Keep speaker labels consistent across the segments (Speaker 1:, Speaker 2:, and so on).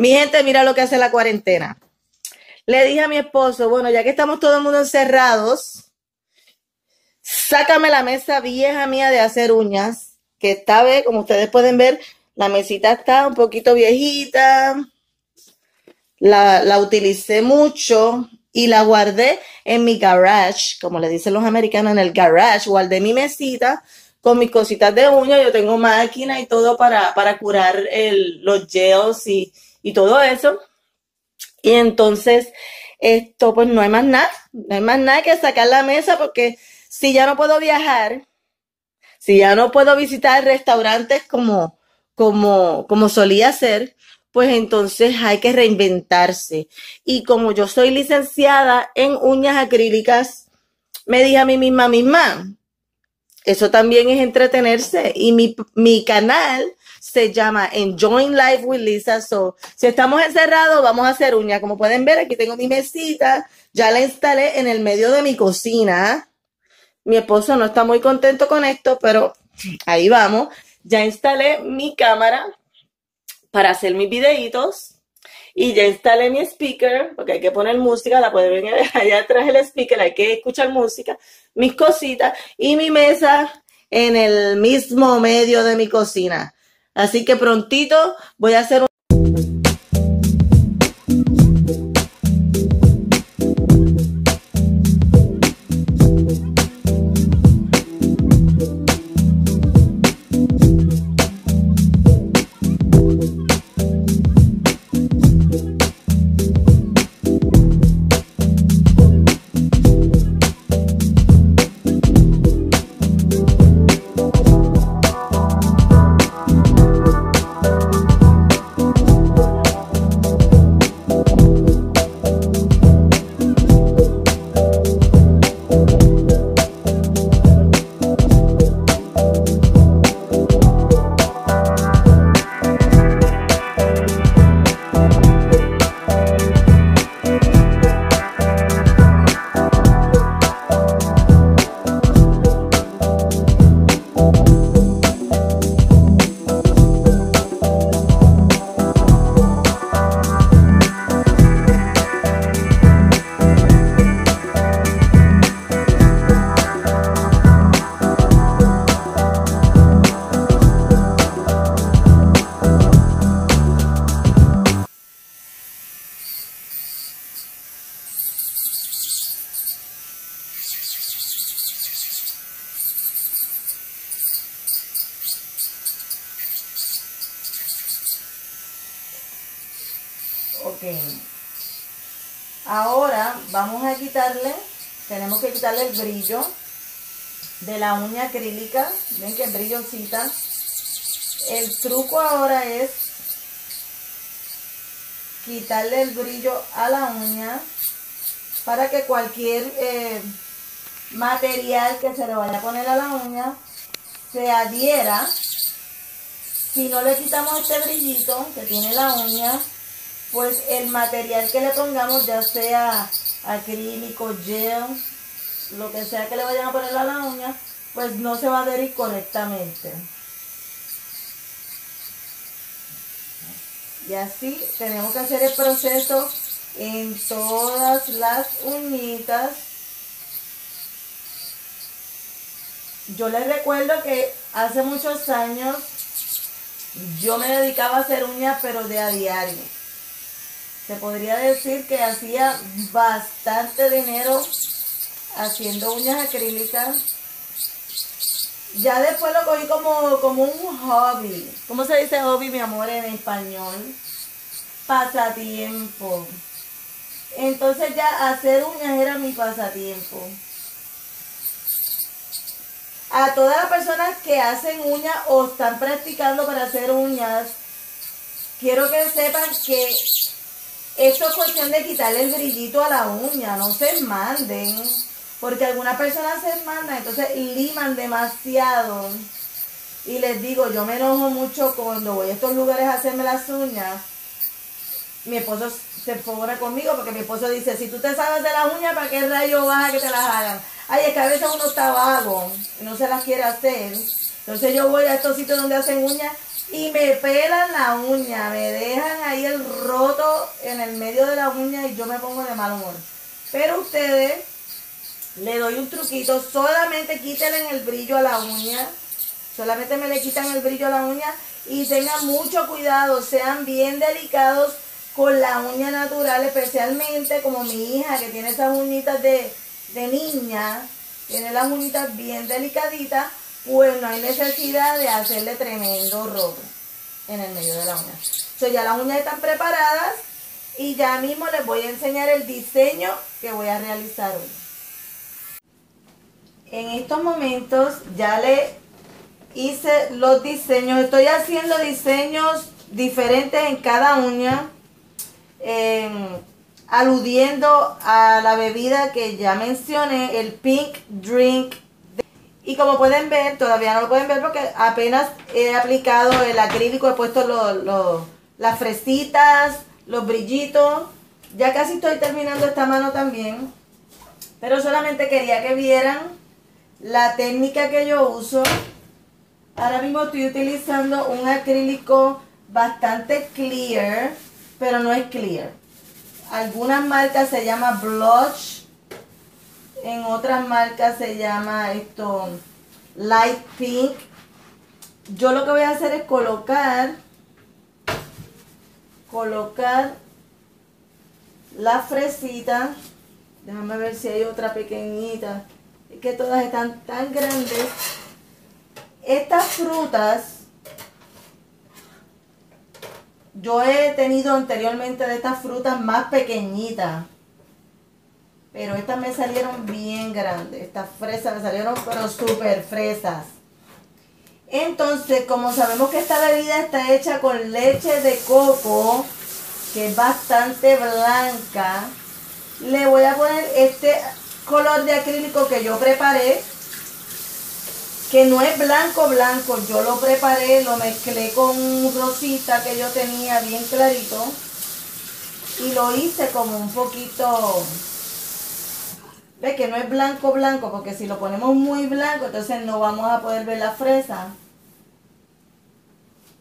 Speaker 1: Mi gente, mira lo que hace la cuarentena. Le dije a mi esposo, bueno, ya que estamos todo el mundo encerrados, sácame la mesa vieja mía de hacer uñas, que esta vez, como ustedes pueden ver, la mesita está un poquito viejita, la, la utilicé mucho y la guardé en mi garage, como le dicen los americanos, en el garage, guardé mi mesita con mis cositas de uñas, yo tengo máquina y todo para, para curar el, los gels y, y todo eso. Y entonces, esto, pues no hay más nada, no hay más nada que sacar la mesa porque si ya no puedo viajar, si ya no puedo visitar restaurantes como, como, como solía ser, pues entonces hay que reinventarse. Y como yo soy licenciada en uñas acrílicas, me dije a mí misma, misma, eso también es entretenerse. Y mi, mi canal se llama Enjoying Life with Lisa. So, si estamos encerrados, vamos a hacer uñas. Como pueden ver, aquí tengo mi mesita. Ya la instalé en el medio de mi cocina. Mi esposo no está muy contento con esto, pero ahí vamos. Ya instalé mi cámara para hacer mis videitos. Y ya instalé mi speaker, porque hay que poner música, la pueden ver allá atrás el speaker, hay que escuchar música, mis cositas y mi mesa en el mismo medio de mi cocina. Así que prontito voy a hacer Ahora vamos a quitarle, tenemos que quitarle el brillo de la uña acrílica. Ven que brillosita. El truco ahora es quitarle el brillo a la uña para que cualquier eh, material que se le vaya a poner a la uña se adhiera. Si no le quitamos este brillito que tiene la uña, pues el material que le pongamos, ya sea acrílico, gel, lo que sea que le vayan a poner a la uña, pues no se va a adherir correctamente. Y así tenemos que hacer el proceso en todas las uñitas. Yo les recuerdo que hace muchos años yo me dedicaba a hacer uñas, pero de a diario se podría decir que hacía bastante dinero haciendo uñas acrílicas. Ya después lo cogí como, como un hobby. ¿Cómo se dice hobby, mi amor, en español? Pasatiempo. Entonces ya hacer uñas era mi pasatiempo. A todas las personas que hacen uñas o están practicando para hacer uñas, quiero que sepan que esto es cuestión de quitarle el brillito a la uña, no se manden. Porque algunas personas se mandan, entonces liman demasiado. Y les digo, yo me enojo mucho cuando voy a estos lugares a hacerme las uñas. Mi esposo se pone conmigo porque mi esposo dice, si tú te sabes de las uñas, ¿para qué rayo vas a que te las hagan? Ay, es que a veces uno está vago y no se las quiere hacer. Entonces yo voy a estos sitios donde hacen uñas y me pelan la uña, me dejan ahí el roto en el medio de la uña y yo me pongo de mal humor. Pero ustedes, le doy un truquito, solamente quítenle el brillo a la uña, solamente me le quitan el brillo a la uña y tengan mucho cuidado, sean bien delicados con la uña natural, especialmente como mi hija que tiene esas uñitas de, de niña, tiene las uñitas bien delicaditas, pues no hay necesidad de hacerle tremendo roto en el medio de la uña. Entonces ya las uñas están preparadas y ya mismo les voy a enseñar el diseño que voy a realizar hoy. En estos momentos ya le hice los diseños, estoy haciendo diseños diferentes en cada uña, aludiendo a la bebida que ya mencioné, el Pink Drink y como pueden ver, todavía no lo pueden ver porque apenas he aplicado el acrílico, he puesto las fresitas, los brillitos. Ya casi estoy terminando esta mano también. Pero solamente quería que vieran la técnica que yo uso. Ahora mismo estoy utilizando un acrílico bastante clear, pero no es clear. Algunas marcas se llama blush en otras marcas se llama esto light pink. Yo lo que voy a hacer es colocar, colocar la fresita. Déjame ver si hay otra pequeñita. Es que todas están tan grandes. Estas frutas, yo he tenido anteriormente de estas frutas más pequeñitas. Pero estas me salieron bien grandes. Estas fresas me salieron pero súper fresas. Entonces, como sabemos que esta bebida está hecha con leche de coco, que es bastante blanca, le voy a poner este color de acrílico que yo preparé, que no es blanco blanco, yo lo preparé, lo mezclé con rosita que yo tenía bien clarito y lo hice como un poquito Ve que no es blanco blanco, porque si lo ponemos muy blanco, entonces no vamos a poder ver la fresa.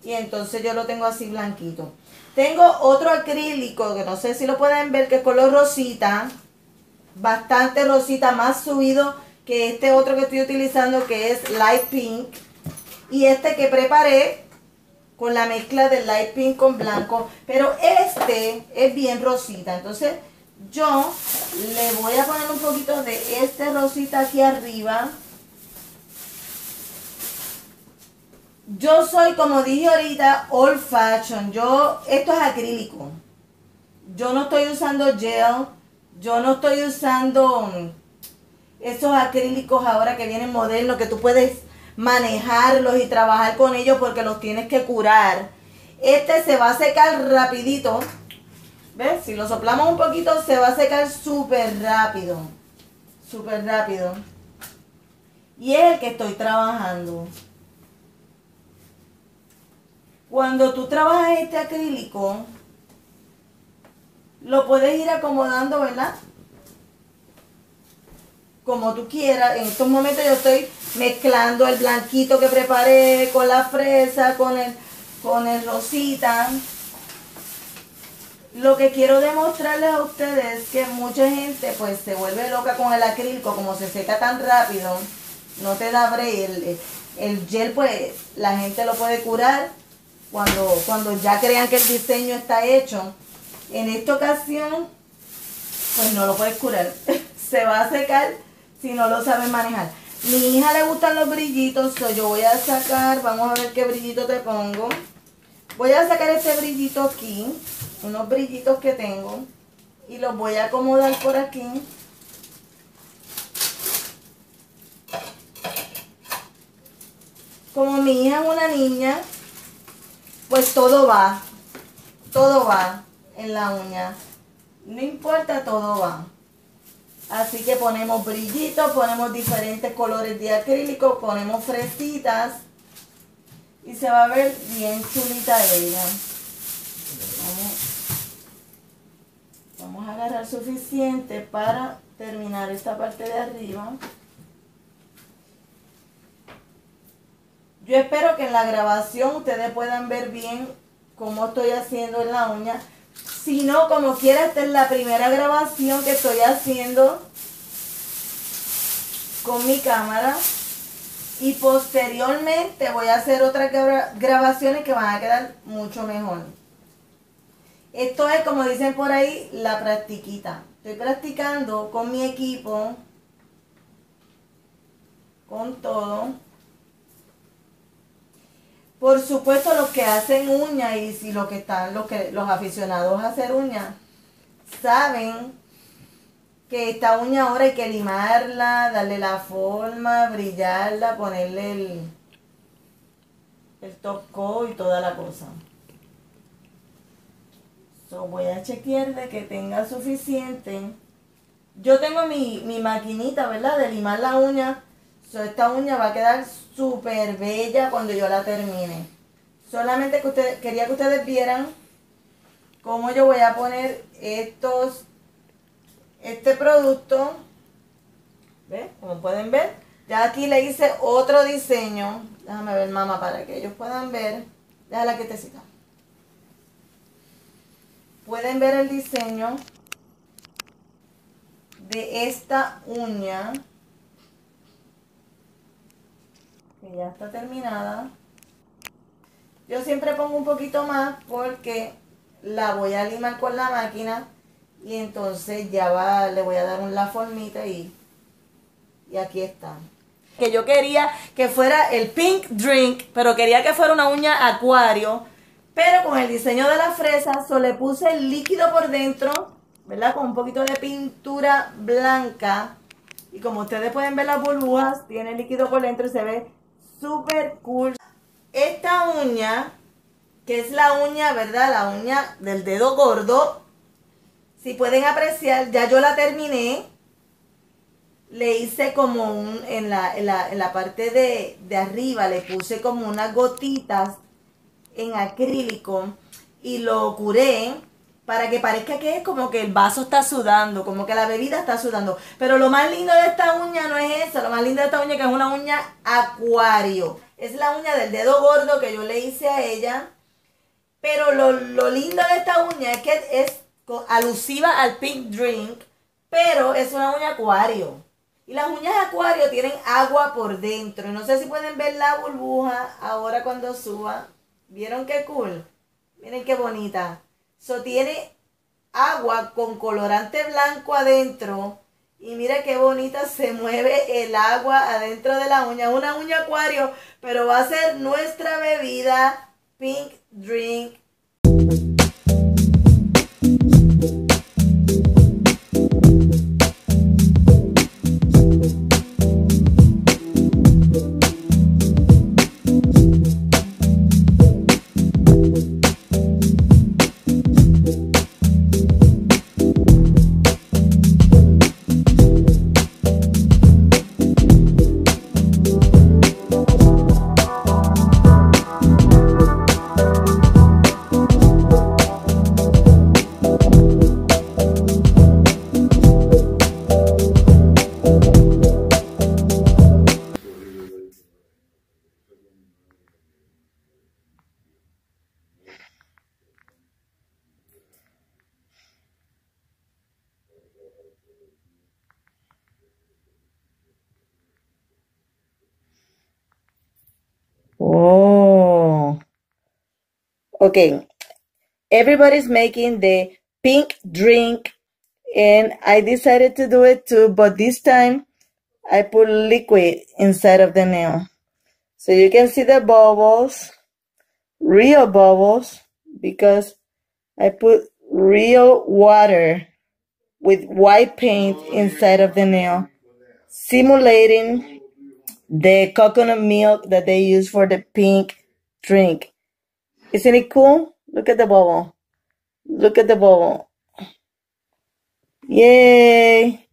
Speaker 1: Y entonces yo lo tengo así blanquito. Tengo otro acrílico, que no sé si lo pueden ver, que es color rosita. Bastante rosita, más subido que este otro que estoy utilizando, que es light pink. Y este que preparé con la mezcla de light pink con blanco. Pero este es bien rosita. Entonces yo le voy a poner un poquito de este rosita aquí arriba. Yo soy, como dije ahorita, old fashion. Yo, esto es acrílico. Yo no estoy usando gel. Yo no estoy usando mm, esos acrílicos ahora que vienen modernos, que tú puedes manejarlos y trabajar con ellos porque los tienes que curar. Este se va a secar rapidito. ¿Ves? Si lo soplamos un poquito se va a secar súper rápido. Súper rápido. Y es el que estoy trabajando. Cuando tú trabajas este acrílico, lo puedes ir acomodando, ¿verdad? Como tú quieras. En estos momentos yo estoy mezclando el blanquito que preparé con la fresa, con el, con el rosita. Lo que quiero demostrarles a ustedes es que mucha gente pues se vuelve loca con el acrílico, como se seca tan rápido, no te da break. El, gel pues la gente lo puede curar cuando, cuando ya crean que el diseño está hecho. En esta ocasión pues no lo puedes curar. se va a secar si no lo sabes manejar. Mi hija le gustan los brillitos, yo voy a sacar, vamos a ver qué brillito te pongo. Voy a sacar este brillito aquí unos brillitos que tengo y los voy a acomodar por aquí. Como mi hija es una niña, pues todo va, todo va en la uña. No importa, todo va. Así que ponemos brillitos, ponemos diferentes colores de acrílico, ponemos fresitas y se va a ver bien chulita ella. Vamos a agarrar suficiente para terminar esta parte de arriba. Yo espero que en la grabación ustedes puedan ver bien cómo estoy haciendo en la uña. Si no, como quiera, esta es la primera grabación que estoy haciendo con mi cámara. Y posteriormente voy a hacer otras grabaciones que van a quedar mucho mejor. Esto es, como dicen por ahí, la practiquita. Estoy practicando con mi equipo, con todo. Por supuesto, los que hacen uñas y si los que están, los que los aficionados a hacer uñas, saben que esta uña ahora hay que limarla, darle la forma, brillarla, ponerle el, el top coat y toda la cosa. So, voy a chequear de que tenga suficiente. Yo tengo mi, mi maquinita, ¿verdad? De limar la uña. So, esta uña va a quedar súper bella cuando yo la termine. Solamente que ustedes, quería que ustedes vieran cómo yo voy a poner estos este producto, ¿ves? Como pueden ver, ya aquí le hice otro diseño. Déjame ver, mamá, para que ellos puedan ver. Déjala quietecita. Pueden ver el diseño de esta uña. Que ya está terminada. Yo siempre pongo un poquito más porque la voy a limar con la máquina y entonces ya va, le voy a dar una formita y, y aquí está. Que yo quería que fuera el pink drink, pero quería que fuera una uña acuario. Pero con el diseño de la fresa, solo le puse el líquido por dentro, ¿verdad? Con un poquito de pintura blanca. Y como ustedes pueden ver las burbujas, tiene líquido por dentro y se ve súper cool. Esta uña, que es la uña, ¿verdad? La uña del dedo gordo, si pueden apreciar, ya yo la terminé. Le hice como un, en la, en la, parte de, de arriba, le puse como unas gotitas en acrílico y lo curé para que parezca que es como que el vaso está sudando, como que la bebida está sudando. Pero lo más lindo de esta uña no es eso, lo más lindo de esta uña que es una uña acuario. Es la uña del dedo gordo que yo le hice a ella. Pero lo, lo lindo de esta uña es que es alusiva al pink drink, pero es una uña acuario. Y las uñas acuario tienen agua por dentro. No sé si pueden ver la burbuja ahora cuando suba. ¿Vieron qué cool? Miren qué bonita. So tiene agua con colorante blanco adentro. Y mira qué bonita se mueve el agua adentro de la uña. Una uña acuario, pero va a ser nuestra bebida Pink Drink Okay. Everybody's making the pink drink and I decided to do it too, but this time I put liquid inside of the nail. So you can see the bubbles, real bubbles, because I put real water with white paint inside of the nail, simulating the coconut milk that they use for the pink drink. Isn't it cool? Look at the bubble. Look at the bubble. Yay!